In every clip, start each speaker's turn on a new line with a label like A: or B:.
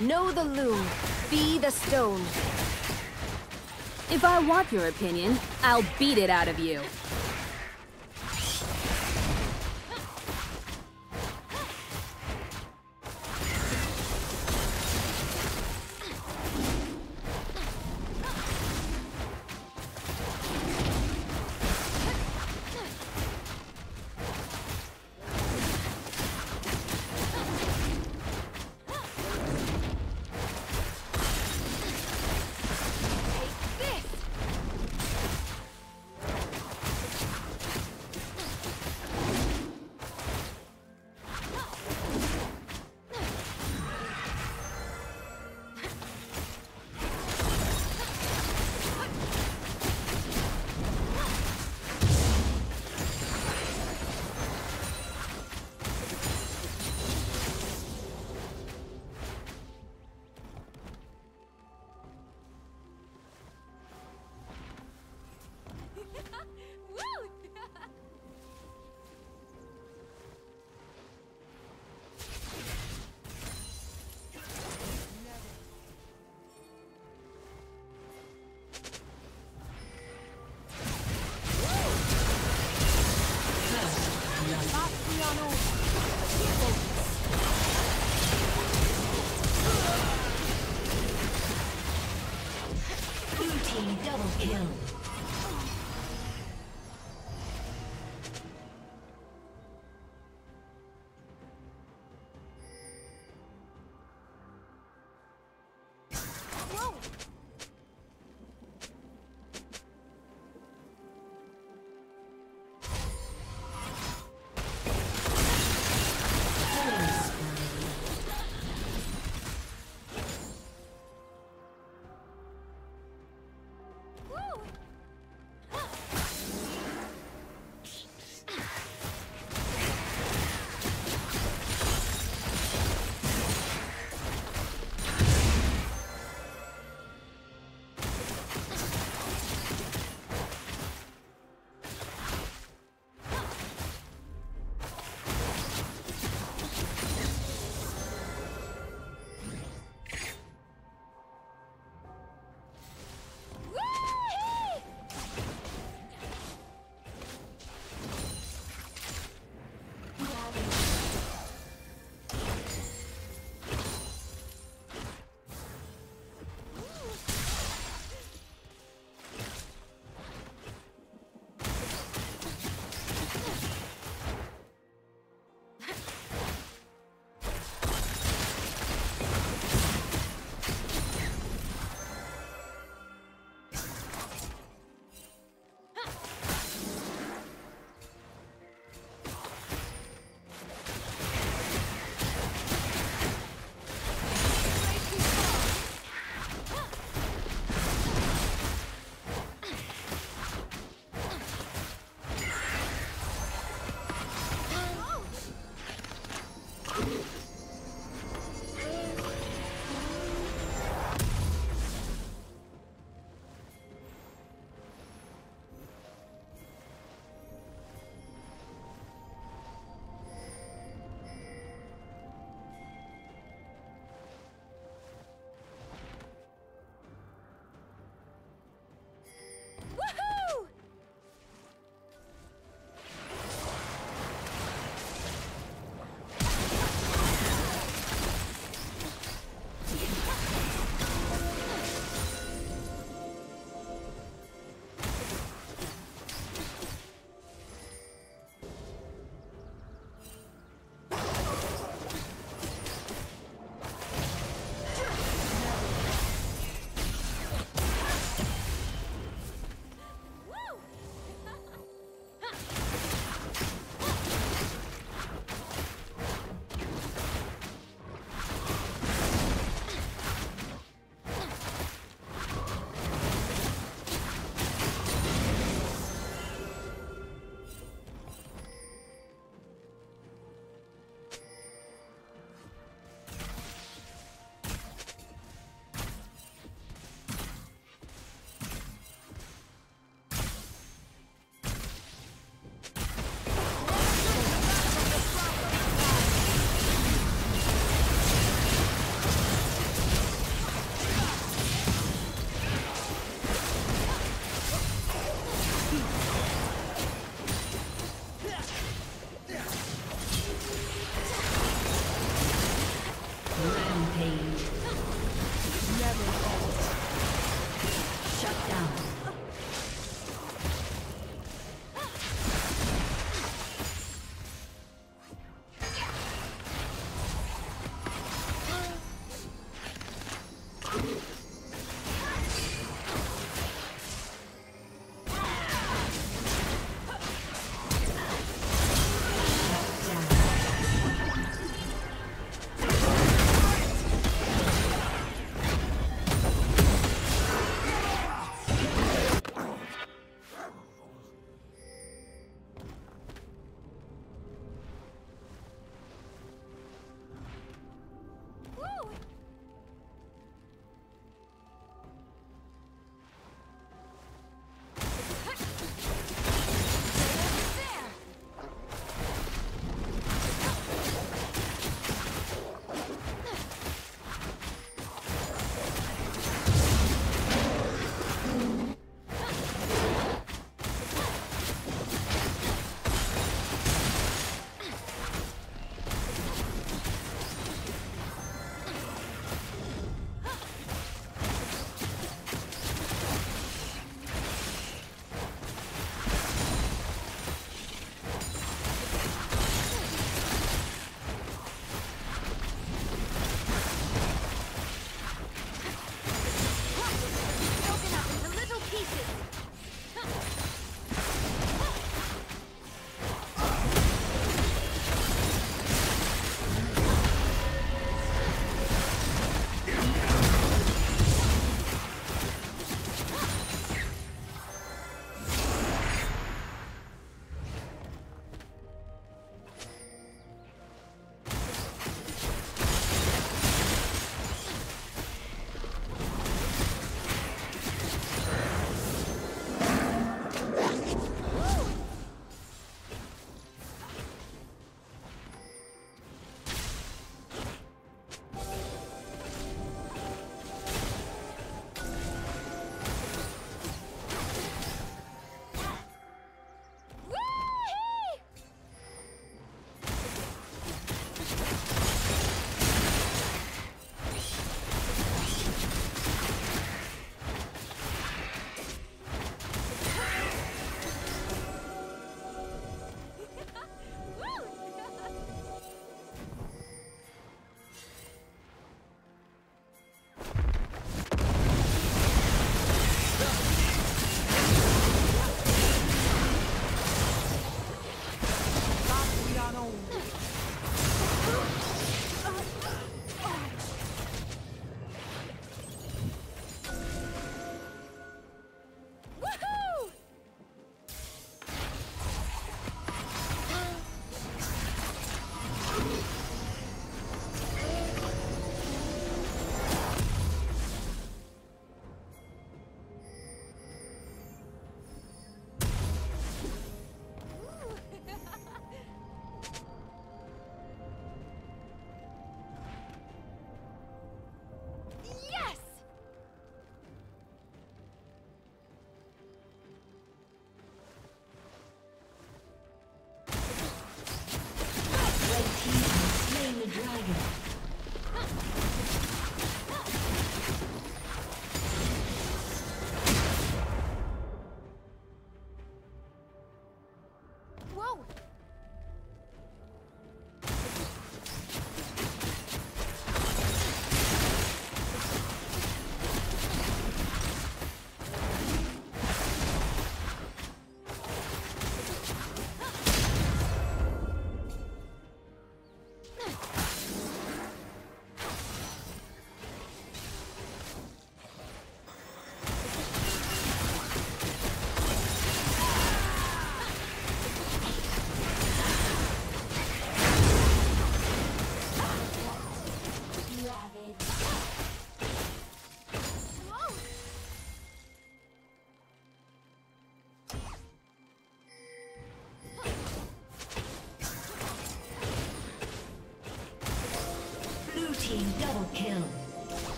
A: Know the loom, be the stone.
B: If I want your opinion, I'll beat it out of you.
C: Double kill.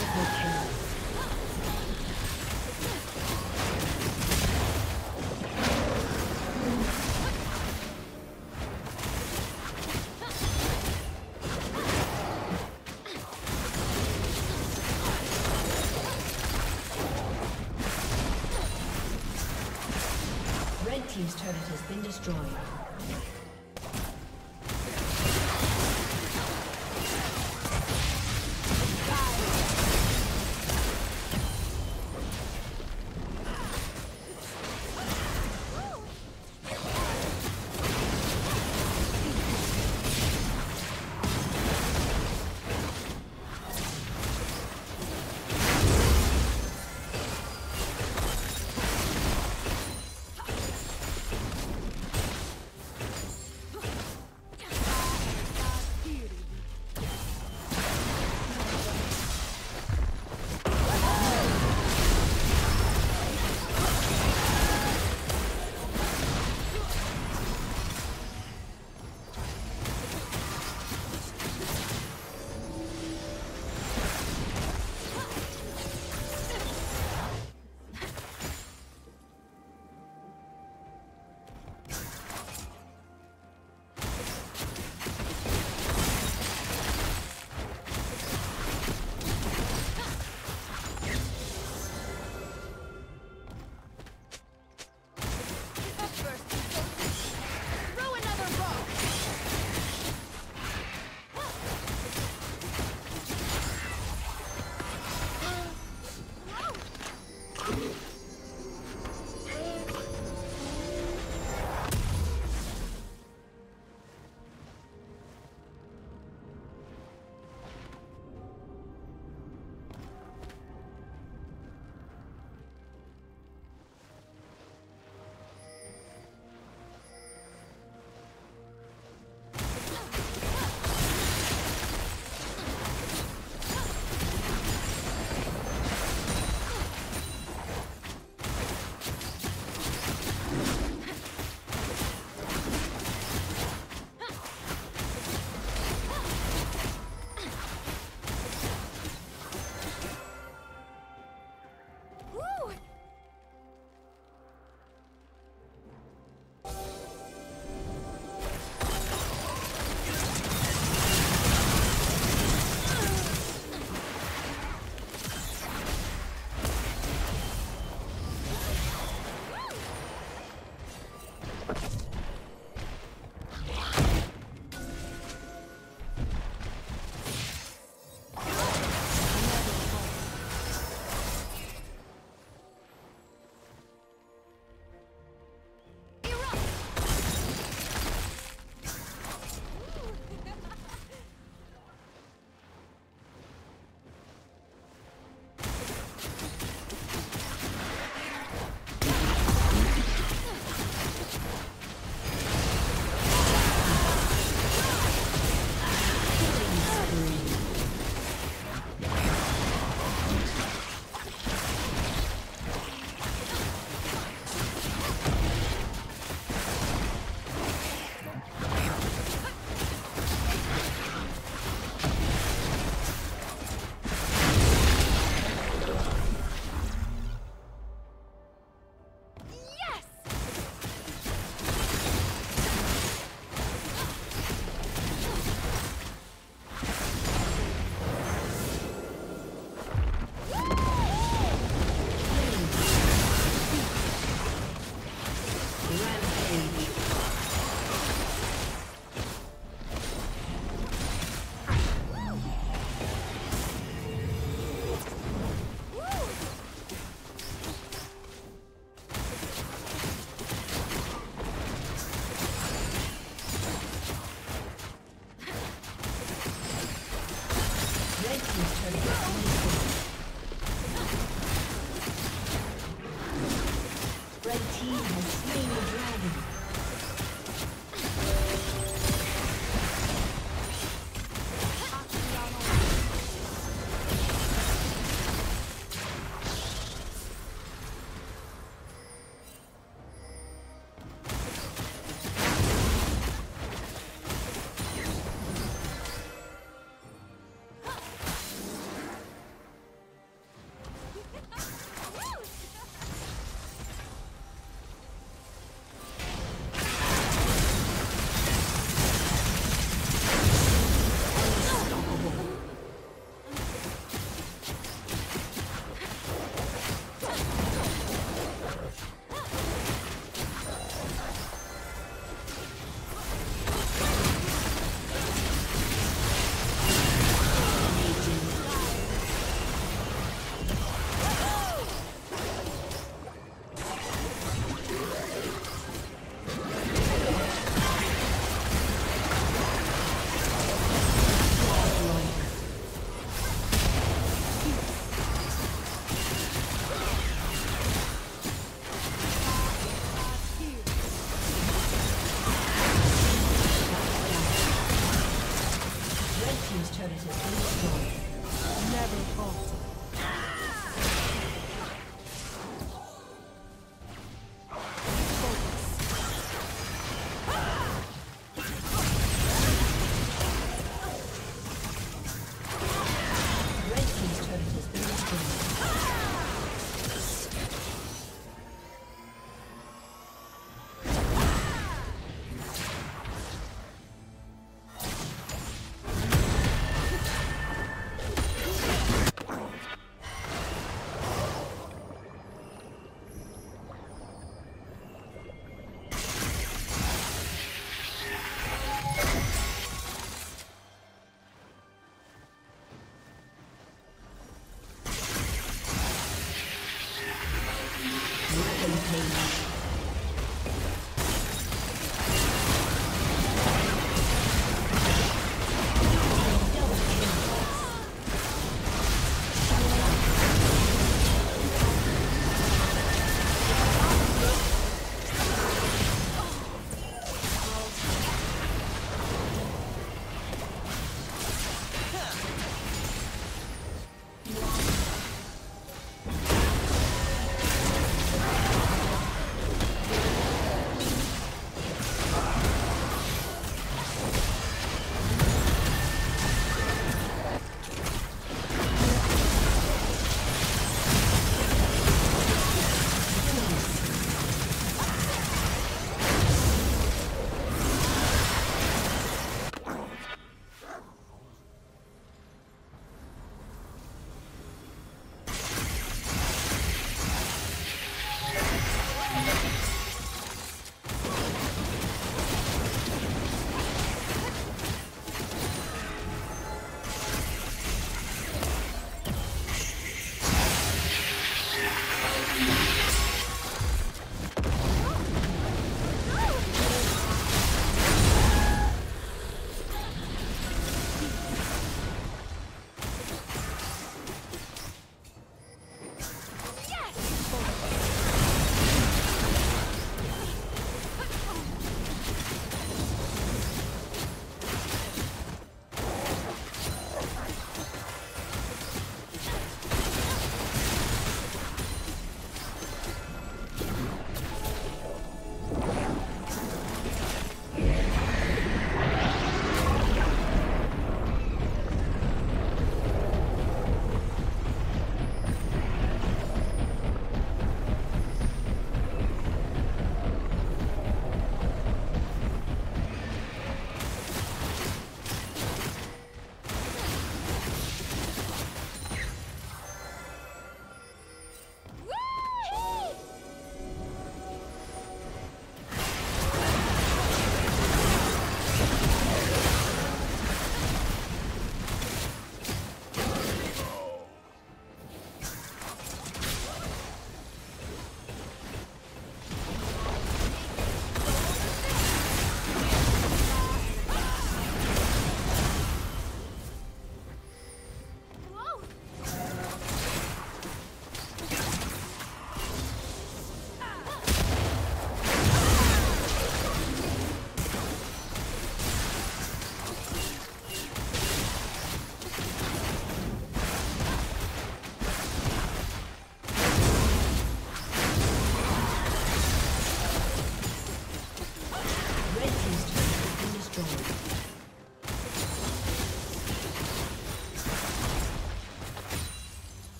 C: Triple kill.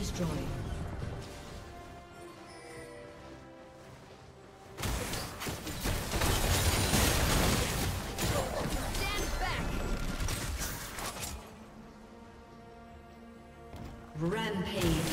C: Destroyed. Rampage.